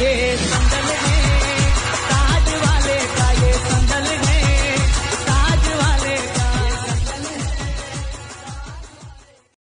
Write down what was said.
Yeah.